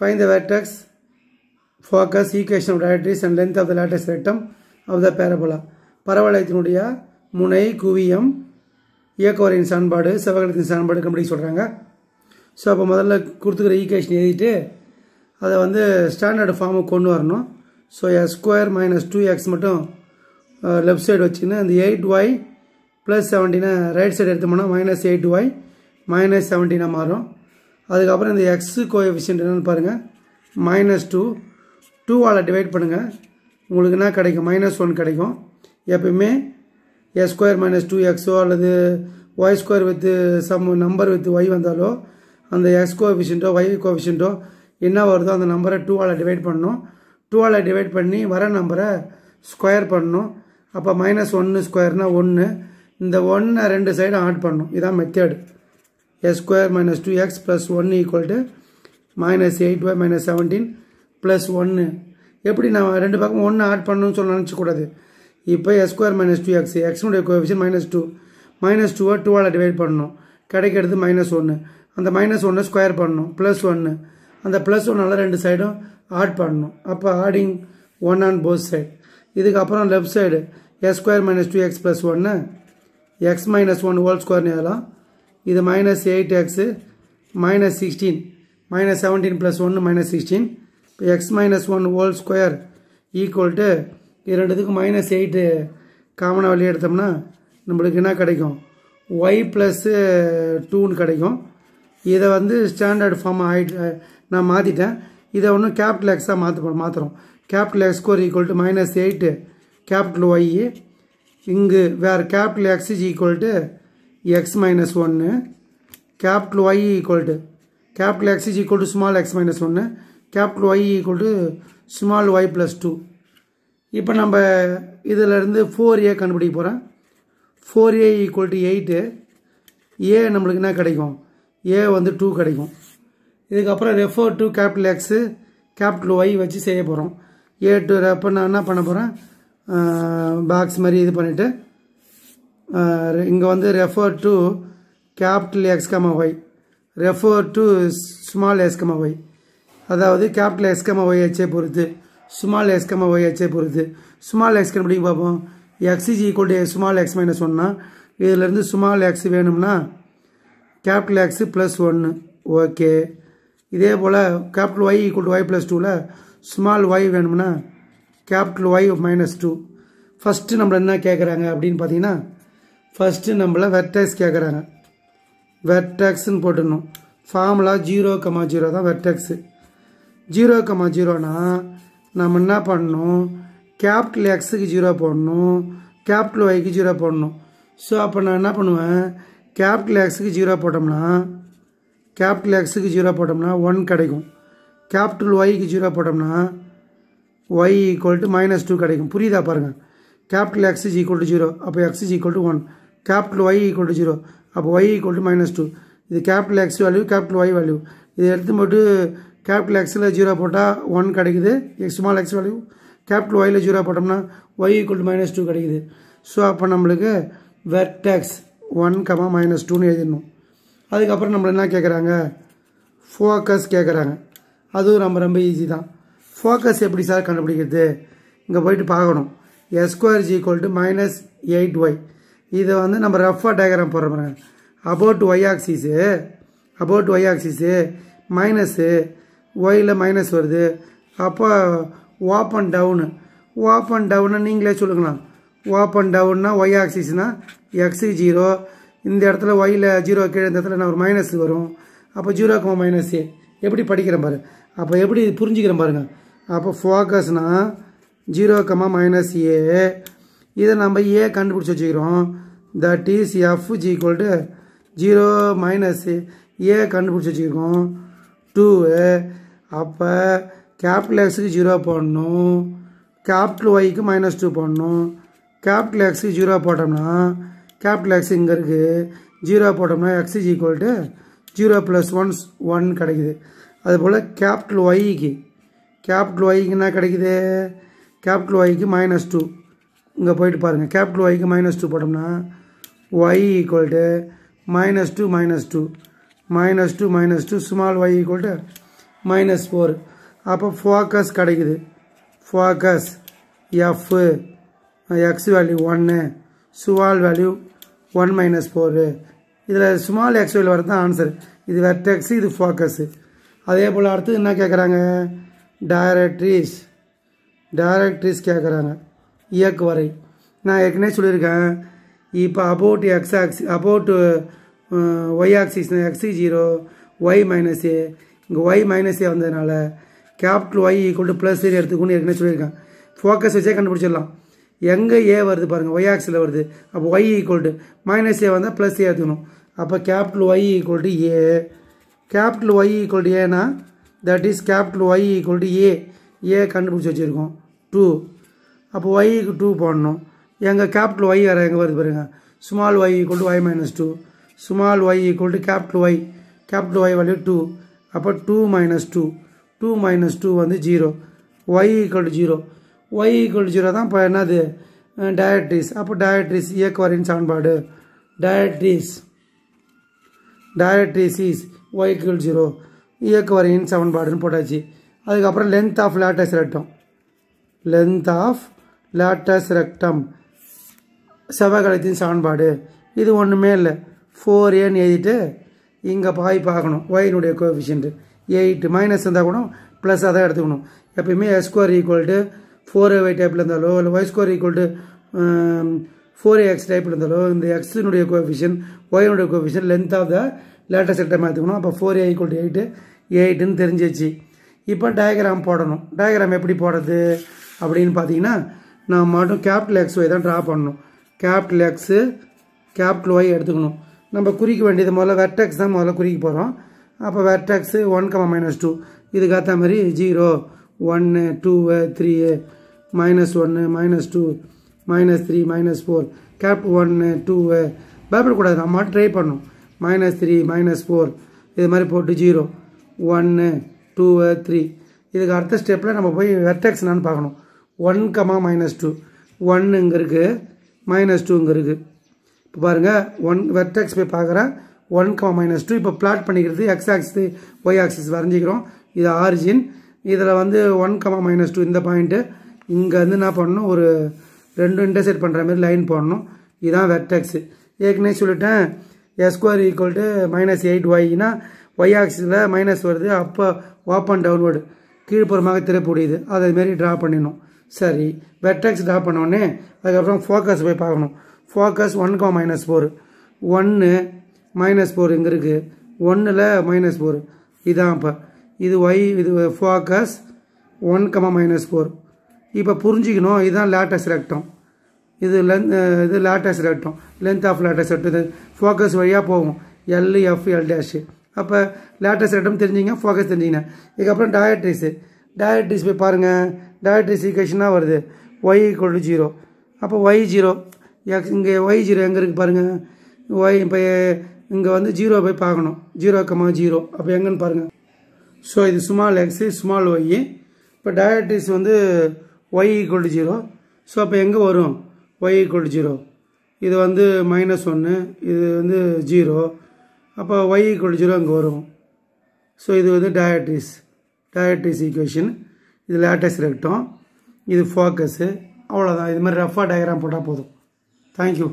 Find the vertex, focus equation of டயட்ரிஸ் and length of the latus rectum of the parabola. பரவளையத்தினுடைய முனை குவியம் இயக்கவரையின் சமன்பாடு செவ்வகத்தின் சமன்பாடு கம்படி சொல்கிறாங்க ஸோ அப்போ முதல்ல கொடுத்துக்கிற ஈக்குவேஷன் எழுதிட்டு அதை வந்து ஸ்டாண்டர்டு ஃபார்முக்கு கொண்டு வரணும். So X square minus two X மட்டும் லெஃப்ட் சைடு வச்சுக்கின்னு அந்த எயிட் ஒய் ப்ளஸ் செவன்டீனை ரைட் சைடு எடுத்தோம்னா மைனஸ் எயிட் ஒய் மைனஸ் செவன்டீனாக மாறும். அதுக்கப்புறம் இந்த எக்ஸு கோஎஃபிஷியன்ட் என்னென்னு பாருங்கள் மைனஸ் டூ டூவால் டிவைட் பண்ணுங்கள் உங்களுக்கு என்ன கிடைக்கும்? மைனஸ் ஒன் கிடைக்கும். எப்பயுமே எஸ் ஸ்கொயர் மைனஸ் டூ எக்ஸோ அல்லது Y square with some number with Y வந்தாலோ அந்த எக்ஸ் கோஎஃபிஷியன்ட்டோ ஒய் கோஎஃபிஷியன்ட்டோ என்ன வருதோ அந்த நம்பரை டூவால் டிவைட் பண்ணணும். டூவால் டிவைட் பண்ணி வர நம்பரை ஸ்கொயர் பண்ணணும். அப்போ மைனஸ் ஒன்று ஸ்கொயர்னால் ஒன்று இந்த ஒன்றை ரெண்டு சைடும் ஆட் பண்ணணும். இதான் method X square minus two X plus one equal to minus eight Y minus seventeen plus ஒன்று எப்படி நான் ரெண்டு பக்கம் ஒன்று ஆட் பண்ணணும்னு சொல்ல நினச்சக்கூடாது. இப்போ X square minus two X எக்ஸனுடைய coefficient minus two minus டூவை டூவால் டிவைட் பண்ணணும். கிடைக்கிறது மைனஸ் ஒன்று அந்த மைனஸ் ஒன்று ஸ்கொயர் பண்ணணும். ப்ளஸ் ஒன்று அந்த ப்ளஸ் ஒன்னால் ரெண்டு சைடும் ஆட் பண்ணணும். அப்போ adding one on both side இதுக்கப்புறம் left side X square minus two X plus ஒன்று எக்ஸ் மைனஸ் ஒன் ஹோல் ஸ்கொயர்னு எழுதலாம் இது minus eight X minus sixteen minus seventeen plus ஒன்று மைனஸ் சிக்ஸ்டீன் இப்போ X minus one whole square equal to இது minus eight காமனாக வெளியே எடுத்தோம்னா நம்மளுக்கு என்ன கிடைக்கும்? ஒய் ப்ளஸ்ஸு டூன்னு கிடைக்கும். இதை வந்து ஸ்டாண்டர்ட் ஃபார்ம் ஆகிட்டு நான் மாற்றிட்டேன் இதை ஒன்றும் கேபிட்டல் எக்ஸாக மாற்ற மாற்றுறோம் capital X square equal to minus eight capital Y இங்கு வேறு capital X is equal to X minus ஒன்று capital Y equal to capital X is equal to small X minus ஒன்று capital Y equal to small Y plus two இப்போ நம்ம இதிலேருந்து four ஏ கண்டுபிடிக்க போகிறேன் four A equal to eight A நம்மளுக்கு என்ன கிடைக்கும்? ஏ வந்து டூ கிடைக்கும். இதுக்கப்புறம் refer to capital X capital Y வச்சு செய்ய போகிறோம் ஏ டு அப்போ நான் என்ன பண்ண போகிறேன் பாக்ஸ் மாதிரி இது பண்ணிவிட்டு இங்கே வந்து refer to capital X Y refer to small X comma Y அதாவது கேபிட்டல் எக்ஸ் ஒய் ஹெச்சை பொறுத்து ஸ்மால் எக்ஸ் ஒய் ஹெச்சை பொறுத்து. ஸ்மால் எக்ஸ் கண்டுபிடிக்க பார்ப்போம் X is equal to small X minus ஒன்னா இதிலேருந்து ஸ்மால் எக்ஸ் வேணும்னா கேபிட்டல் எக்ஸு ப்ளஸ் ஒன்று ஓகே இதே போல் capital Y equal to Y plus டூவில் ஸ்மால் ஒய் வேணும்னா capital Y minus two first நம்மளை என்ன கேட்குறாங்க அப்படின்னு பார்த்தீங்கன்னா ஃபஸ்ட்டு நம்மளை வெர்டெக்ஸ் கேட்குறாங்க வெர்டெக்ஸ்ன்னு போட்டுடணும். ஃபார்முலா ஜீரோ கமா ஜீரோ தான் வெர்டெக்ஸு ஜீரோ கமா ஜீரோனா நம்ம என்ன பண்ணணும்? கேபிட்டல் எக்ஸுக்கு ஜீரோ போடணும். கேபிட்டல் ஒய்க்கு ஜீரோ போடணும். ஸோ அப்போ நான் என்ன பண்ணுவேன்? கேபிட்டல் எக்ஸுக்கு ஜீரோ போட்டோம்னா கேபிட்டல் எக்ஸுக்கு ஜீரோ போட்டோம்னா ஒன் கிடைக்கும். கேபிட்டல் ஒய்க்கு ஜீரோ போட்டோம்னா Y equal to minus two கிடைக்கும். புரியுதா பாருங்கள் capital X is equal to zero அப்போ X is equal to one capital Y equal to zero அப்போ Y equal to minus two இது capital X value capital Y value இது எடுத்து போட்டு capital எக்ஸில் ஜீரோ போட்டால் ஒன் கிடைக்குது. X small X value capital while zero போட்டோம்னா Y equal to minus two கிடைக்குது. ஸோ அப்போ நம்மளுக்கு வெர்டெக்ஸ் ஒன் கமா மைனஸ் டூன்னு எழுதிடணும். அதுக்கப்புறம் நம்மள என்ன கேட்குறாங்க ஃபோக்கஸ் கேட்குறாங்க அதுவும் நம்ம ரொம்ப ஈஸி தான். ஃபோக்கஸ் எப்படி சார் கண்டுபிடிக்கிறது? இங்கே போயிட்டு பார்க்கணும். X square G equal to minus eight Y இதை வந்து நம்ம ரஃபாக டயக்ராம் போடுறோம் about Y axis about Y axis minus while minus வருது. அப்போ up and down up and டவுனை நீங்களே சொல்லுங்களேன். ஓப் அண்ட் டவுன்னா ஒய் ஆக்சிஸ்னால் எக்ஸு ஜீரோ இந்த இடத்துல ஒயில் ஜீரோ கீழே இந்த இடத்துல நான் ஒரு மைனஸ் வரும். அப்போ ஜீரோ கமா மைனஸ் எப்படி படிக்கிறேன் பாரு. அப்போ எப்படி புரிஞ்சுக்கிறேன் பாருங்கள் அப்போ ஃபோக்கஸ்னால் ஜீரோ கமா மைனஸ் ஏ இதை நம்ம ஏ கண்டுபிடிச்சி வச்சுக்கிறோம். That is F G equal to zero minus A கண்டுபிடிச்சி வச்சுருக்கோம். டூ அப்போ கேபிட்டல் எக்ஸுக்கு ஜீரோ போடணும். கேபிட்டல் ஒய்க்கு மைனஸ் டூ போடணும். கேபிட்டல் எக்ஸுக்கு ஜீரோ போட்டோம்னா கேபிட்டல் எக்ஸ் இங்கே இருக்குது ஜீரோ போட்டோம்னா x is equal to zero plus ones one கிடைக்குது. அதுபோல் கேபிட்டல் ஒய்க்கு கேபிட்டல் ஒய்க்கு என்ன கிடைக்குது? கேபிட்டல் ஒய்க்கு மைனஸ் டூ இங்கே போயிட்டு பாருங்கள் கேபிட்டல் ஒய்க்கு மைனஸ் டூ போட்டோம்னா y equal to minus two minus two minus two minus two small y equal to minus four அப்போ ஃபோக்கஸ் கிடைக்குது. Focus f எக்ஸ் வேல்யூ ஒன்று சுவால் வேல்யூ ஒன் மைனஸ் ஃபோரு இதில் small எக்ஸ் value வரது தான் answer இது vertex இது focus. அதே போல் அடுத்து என்ன கேட்குறாங்க directories directories கேட்குறாங்க இயக்கு வரை. நான் ஏற்கனவே சொல்லியிருக்கேன். இப்போ about x axis about y axis x zero y minus a இங்கே ஒய் மைனஸ் ஏ வந்ததுனால capital y equal to plus a எடுத்துக்கணும்னு ஏற்கனவே சொல்லியிருக்கேன் ஃபோக்கஸ் வச்சே கண்டுபிடிச்சிடலாம். எங்கே ஏ வருது பாருங்கள் ஒய் ஆக்ஸில் வருது. அப்போ y equal to minus a வந்தால் ப்ளஸ் ஏ எடுத்துக்கணும். அப்போ capital y equal to a capital y equal to ஏனா that is capital y equal to a a கண்டுபிடிச்சி வச்சுருக்கோம். டூ அப்போ ஒய்க்கு டூ போடணும். எங்கள் கேபிட்டல் ஒய் வேறு எங்கே வருது பாருங்க. Small Y equal to Y minus two small Y equal to capital Y capital Y value two அப்போ two minus two two minus two வந்து zero Y equal to zero Y equal to zero தான் இப்போ என்னது? டயட்ரிஸ் அப்போ டயட்ரிஸ் இயக்குவரின் சமன்பாடு. டயட்ரிஸ் டயட்ரிஸ் is Y equal zero இயக்குவரின் சமன்பாடுன்னு போட்டாச்சு. அதுக்கப்புறம் length of லேட்டஸ் rectum length of லேட்டஸ் rectum செவகலத்தின் சமன்பாடு. இது ஒன்றுமே இல்லை. ஃபோர் ஏன்னு எழுதிட்டு இங்கே பாய் பார்க்கணும். ஒயினுடைய கோஎஃபிஷியன்ட்டு எயிட் மைனஸ் இருந்தால் கூட ப்ளஸ் அதான் எடுத்துக்கணும். எப்பயுமே x square equal to four y டைப்பில் இருந்தாலோ இல்லை y square equal to four x டைப்பில் இருந்தாலோ இந்த எக்ஸினுடைய coefficient ஒயினுடைய coefficient length of the latus rectum எடுத்துக்கணும். அப்போ four a equal to eight எயிட்டுன்னு தெரிஞ்சிச்சு. இப்போ டயக்ராம் போடணும். டயக்ராம் எப்படி போடுறது? அப்படின்னு பார்த்தீங்கன்னா நான் மட்டும் கேபிட்டல் எக்ஸ் ஒய் தான் ட்ரா பண்ணணும். கேபிட்டல் எக்ஸு கேபிட்டல் ஒய் எடுத்துக்கணும். நம்ம குறிக்க வேண்டியது முதல்ல வெர்டெக்ஸ் தான் முதல்ல குறிக்க போகிறோம் அப்போ vertex one comma minus two இதுக்கு ஏற்ற மாதிரி ஜீரோ ஒன்று டூ த்ரீ மைனஸ் ஒன்று minus two minus three minus four gap ஒன்று டூ பயப்படக்கூடாது நம்ம ட்ரை பண்ணணும். மைனஸ் த்ரீ மைனஸ் ஃபோர் இது மாதிரி போட்டு ஜீரோ ஒன்று டூ த்ரீ இதுக்கு அடுத்த ஸ்டெப்பில் நம்ம போய் வெர்டெக்ஸ் என்னான்னு பார்க்கணும். ஒன் கமா மைனஸ் டூ ஒன்று இங்கே இருக்குது மைனஸ் டூ இங்கே இருக்குது இப்போ பாருங்கள் ஒன் வெர்டெக்ஸ் போய் பார்க்குறேன். ஒன் கமா மைனஸ் டூ இப்போ பிளாட் பண்ணிக்கிறது எக்ஸ் ஆக்சிஸ் ஒய் ஆக்சிஸ் வரைஞ்சிக்கிறோம். இது ஆரிஜின் இதில் வந்து ஒன் கமா மைனஸ் டூ இந்த பாயிண்ட்டு இங்கே வந்து என்ன பண்ணணும்? ஒரு ரெண்டும் இன்டர்செக்ட் பண்ணுற மாதிரி லைன் போடணும். இதுதான் வெர்டெக்ஸு ஏற்கனவே சொல்லிட்டேன் x equal to minus eight ஒய்னா Y ஆக்சிஸில் மைனஸ் வருது. அப்போ ஓப்பன் டவுன்வர்டு கீழ்ப்புறமாக திறக்கூடியது அதேமாரி ட்ரா பண்ணிடணும். சரி வெர்டெக்ஸ் ட்ரா பண்ணோடனே அதுக்கப்புறம் ஃபோக்கஸ் போய் பார்க்கணும். Focus one comma minus four ஒன்று மைனஸ் ஃபோர் இங்கே இருக்குது ஒன்றில் மைனஸ் ஃபோர் இதான் இப்போ. இது ஒய் இது focus one comma minus four இப்போ புரிஞ்சிக்கணும் இதுதான் லேட்டஸ்ட் ரெக்டம் இது லென்த் இது latest rectum length of latest rectum இது ஃபோக்கஸ் வழியாக போகும். எல் எஃப் எல் டேஷு அப்போ லேட்டஸ்ட் ரெக்டம் தெரிஞ்சிங்க ஃபோக்கஸ் தெரிஞ்சிங்க. இதுக்கப்புறம் டயட்ரிஸு டயட்ரிஸ் போய் பாருங்கள் டயட்ரிஸ் ஈக்குவேஷனாக வருது. ஒய் ஈக்குவல் டு ஜீரோ அப்போ ஒய் ஜீரோ எக்ஸ் இங்கே ஒய் ஜீரோ எங்கே இருக்குது பாருங்கள் ஒய் இப்போ இங்கே வந்து ஜீரோ போய் பார்க்கணும். ஜீரோ கம்மா ஜீரோ அப்போ எங்கன்னு பாருங்கள் ஸோ இது ஸ்மால் எக்ஸு ஸ்மால் ஒய் இப்போ டயட்ரிஸ் வந்து y equal to zero so அப்போ எங்கே வரும்? ஒய் ஈக்குவல் டு ஜீரோ இது வந்து மைனஸ் ஒன்று இது வந்து ஜீரோ அப்போ ஒய் ஈக்குவல் டு ஜீரோ அங்கே வரும். ஸோ இது வந்து டயட்ரிஸ் டயட்ரிஸ் ஈக்குவேஷன் இது லேட்டஸ்ட் ரெக்டம் இது ஃபோக்கஸு அவ்வளோதான் இது மாதிரி ரஃபாக டயக்ராம் போட்டால் போதும். தேங்க்யூ